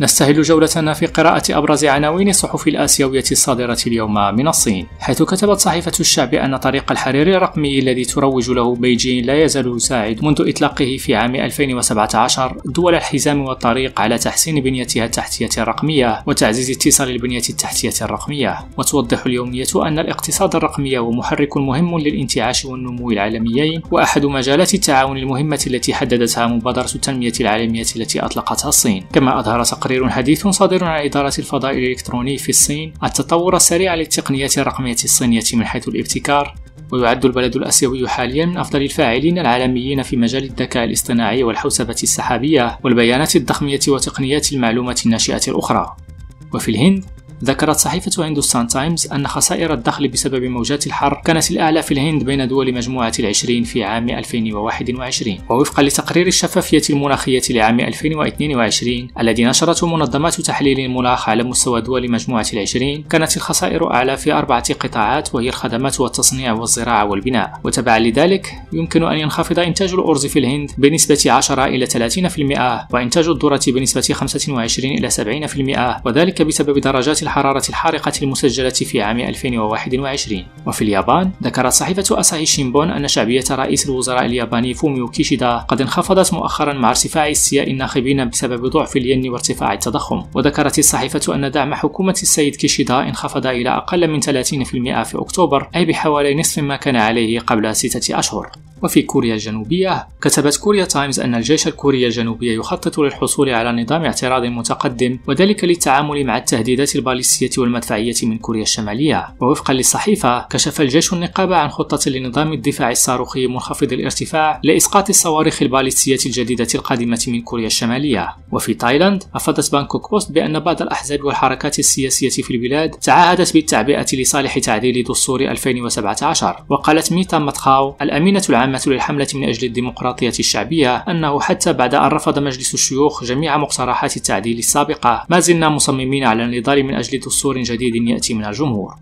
نستهل جولتنا في قراءة أبرز عناوين الصحف الآسيوية الصادرة اليوم من الصين حيث كتبت صحيفة الشعب أن طريق الحرير الرقمي الذي تروج له بيجين لا يزال يساعد منذ إطلاقه في عام 2017 دول الحزام والطريق على تحسين بنيتها التحتية الرقمية وتعزيز اتصال البنية التحتية الرقمية. وتوضح اليومية أن الاقتصاد الرقمي هو محرك مهم للانتعاش والنمو العالميين وأحد مجالات التعاون المهمة التي حددتها مبادرة التنمية العالمية التي أطلقتها الصين. كما أظهر تقرير حديث صادر عن إدارة الفضاء الإلكتروني في الصين. التطور السريع للتقنيات الرقمية الصينية من حيث الابتكار ويعد البلد الآسيوي حاليا من أفضل الفاعلين العالميين في مجال الذكاء الاصطناعي والحوسبة السحابية والبيانات الضخمية وتقنيات المعلومة الناشئة الأخرى. وفي الهند ذكرت صحيفة هندوستان تايمز أن خسائر الدخل بسبب موجات الحر كانت الأعلى في الهند بين دول مجموعة العشرين في عام 2021 ووفقا لتقرير الشفافية المناخية لعام 2022 الذي نشرته منظمات تحليل المناخ على مستوى دول مجموعة العشرين كانت الخسائر أعلى في أربعة قطاعات وهي الخدمات والتصنيع والزراعة والبناء. وتبعا لذلك يمكن أن ينخفض إنتاج الأرز في الهند بنسبة 10 إلى 30% وإنتاج الذرة بنسبة 25 إلى 70% وذلك بسبب درجات الحرارة الحارقة المسجلة في عام 2021 وفي اليابان ذكرت صحيفة أساهي شينبون أن شعبية رئيس الوزراء الياباني فوميو كيشيدا قد انخفضت مؤخرا مع ارتفاع استياء الناخبين بسبب ضعف الين وارتفاع التضخم. وذكرت الصحيفة أن دعم حكومة السيد كيشيدا انخفض إلى أقل من 30% في أكتوبر أي بحوالي نصف ما كان عليه قبل ستة أشهر. وفي كوريا الجنوبية. كتبت كوريا تايمز أن الجيش الكوري الجنوبي يخطط للحصول على نظام اعتراض متقدم وذلك للتعامل مع التهديدات الباليستية والمدفعية من كوريا الشمالية. ووفقا للصحيفة كشف الجيش النقاب عن خطة لنظام الدفاع الصاروخي منخفض الارتفاع لإسقاط الصواريخ الباليستية الجديدة القادمة من كوريا الشمالية. وفي تايلاند أفادت بانكوك بوست بأن بعض الأحزاب والحركات السياسية في البلاد تعهدت بالتعبئة لصالح تعديل دستور 2017 وقالت ميتا ماتخاو الأمينة العامة العامة للحملة من أجل الديمقراطية الشعبية أنه حتى بعد أن رفض مجلس الشيوخ جميع مقترحات التعديل السابقة ما زلنا مصممين على النضال من أجل دستور جديد يأتي من الجمهور.